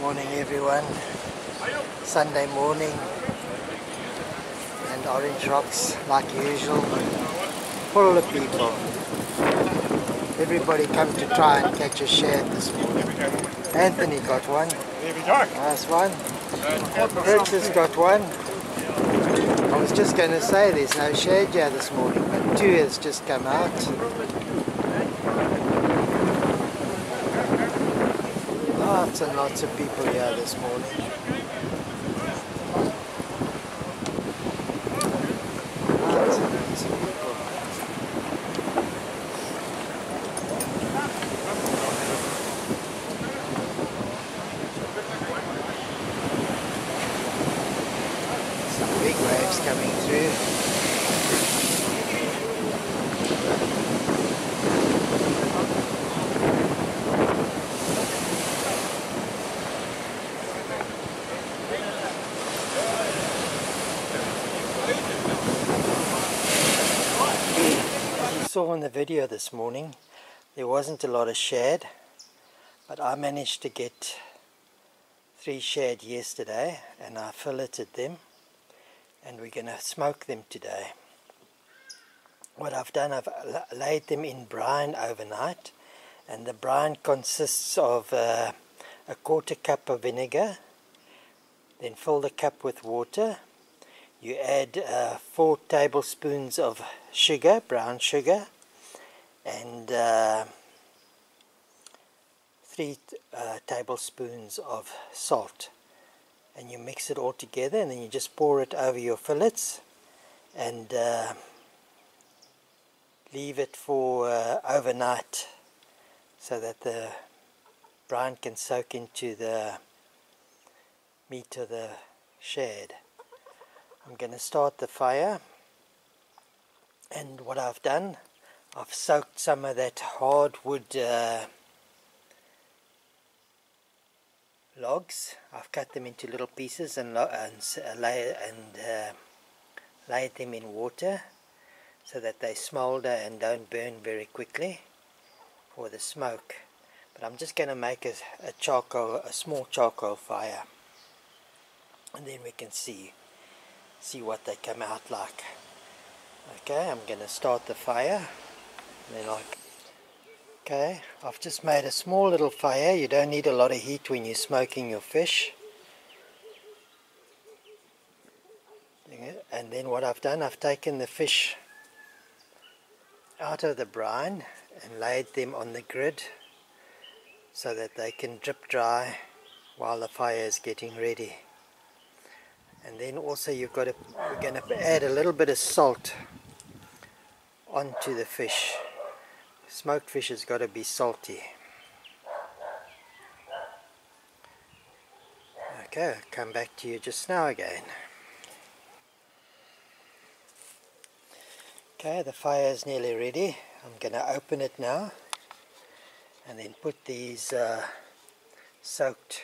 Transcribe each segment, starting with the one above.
Morning everyone. Sunday morning and Orange Rocks like usual. Full of people. Everybody come to try and catch a shad this morning. Anthony got one. Nice one. Rich has got one. I was just going to say there's no shad here this morning, but two has just come out. Lots and lots of people here this morning. Lots and lots of people. Some big waves coming through. As you saw in the video this morning, there wasn't a lot of shad, but I managed to get three shad yesterday and I filleted them and we're going to smoke them today. What I've done, I've laid them in brine overnight and the brine consists of uh, a quarter cup of vinegar, then fill the cup with water. You add uh, four tablespoons of sugar, brown sugar, and uh, three uh, tablespoons of salt and you mix it all together and then you just pour it over your fillets and uh, leave it for uh, overnight so that the brine can soak into the meat of the shad. I'm going to start the fire and what I've done I've soaked some of that hardwood uh, logs. I've cut them into little pieces and, and uh, lay and uh, laid them in water so that they smolder and don't burn very quickly for the smoke. But I'm just going to make a, a charcoal, a small charcoal fire, and then we can see see what they come out like. Okay, I'm going to start the fire. Then I Okay, I've just made a small little fire. You don't need a lot of heat when you're smoking your fish. And then what I've done, I've taken the fish out of the brine and laid them on the grid so that they can drip dry while the fire is getting ready. And then also you've got to, we're going to add a little bit of salt onto the fish. Smoked fish has got to be salty. Okay, I'll come back to you just now again. Okay, the fire is nearly ready. I'm going to open it now and then put these uh, soaked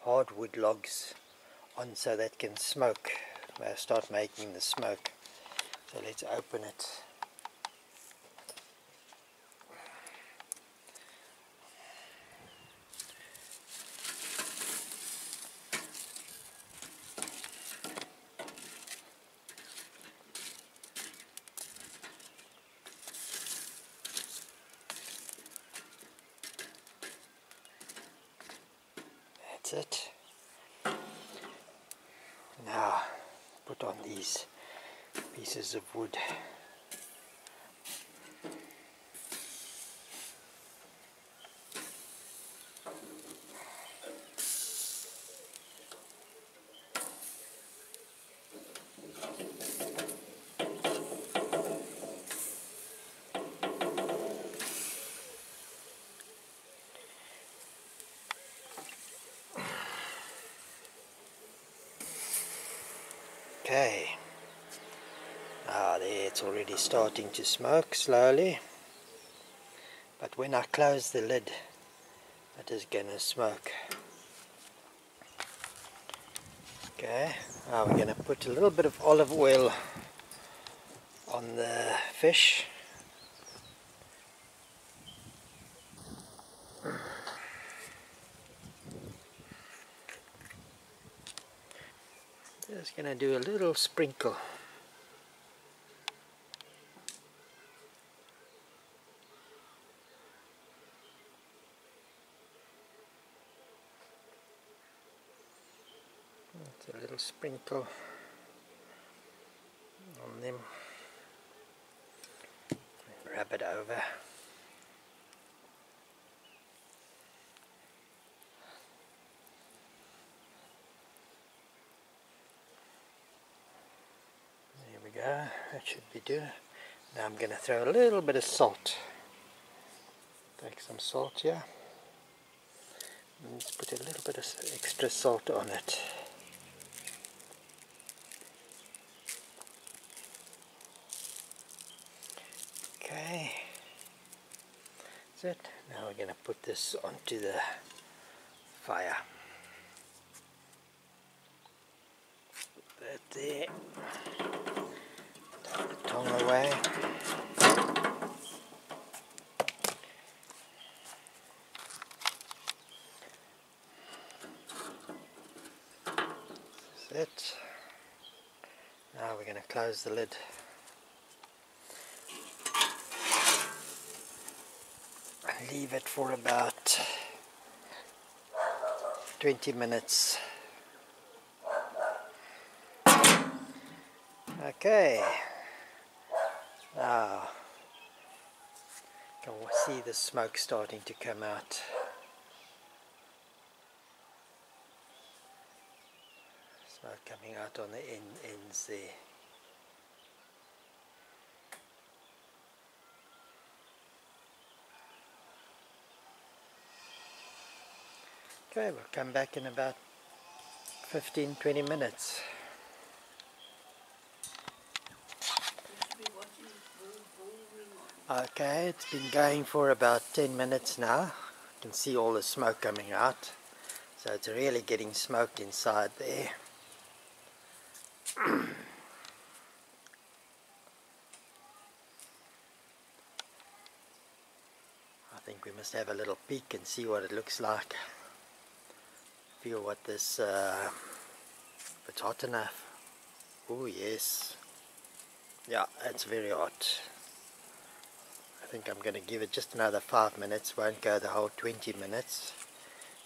hardwood logs on so that can smoke. I'll start making the smoke. So let's open it. That's it. Now put on these pieces of wood. Okay. Ah, there it's already starting to smoke slowly. But when I close the lid, it is gonna smoke. Okay, now we're gonna put a little bit of olive oil on the fish. Just gonna do a little sprinkle. It's a little sprinkle on them. Rub it over. There we go, that should be good. Now I'm going to throw a little bit of salt. Take some salt here. And just put a little bit of extra salt on it. Okay. That's it. Now we're going to put this onto the fire. Put that there. The tongue away. That's it. Now we're going to close the lid. leave it for about 20 minutes. Okay, now can see the smoke starting to come out. Smoke coming out on the end, ends there. Okay, we'll come back in about 15-20 minutes. Okay, it's been going for about 10 minutes now. You can see all the smoke coming out. So it's really getting smoked inside there. I think we must have a little peek and see what it looks like feel what this uh, if it's hot enough oh yes yeah it's very hot think I'm gonna give it just another five minutes won't go the whole 20 minutes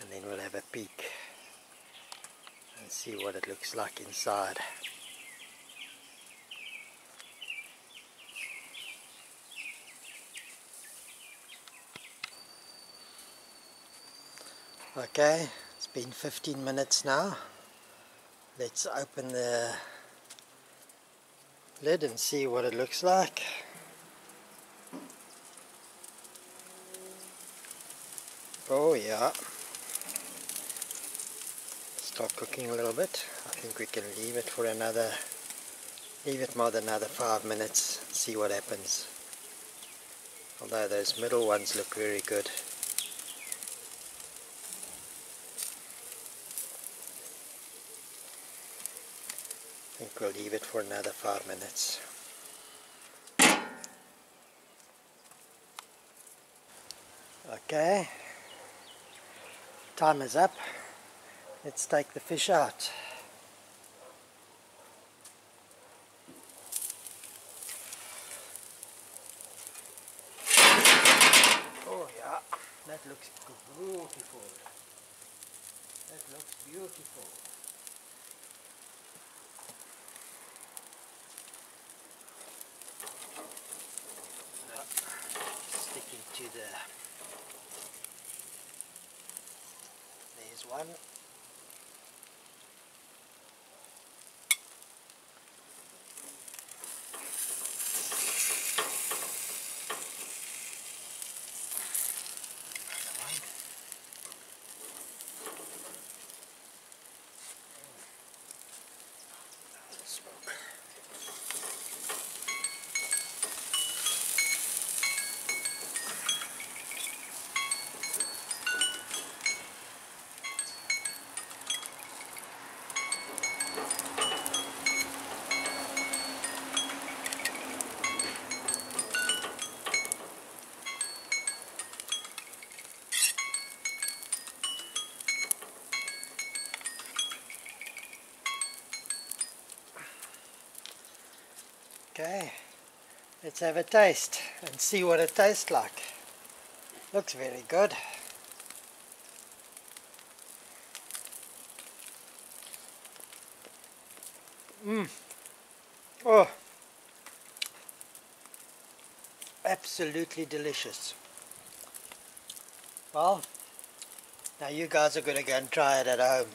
and then we'll have a peek and see what it looks like inside okay it's been 15 minutes now. Let's open the lid and see what it looks like. Oh yeah. Start cooking a little bit. I think we can leave it for another, leave it more than another five minutes, see what happens. Although those middle ones look very good. I think we'll leave it for another five minutes. Okay, time is up. Let's take the fish out. Oh yeah, that looks beautiful. That looks beautiful. sticking to the there's one Another one. Smoke. Okay, let's have a taste and see what it tastes like. Looks very good. Mmm. Oh. Absolutely delicious. Well, now you guys are going to go and try it at home.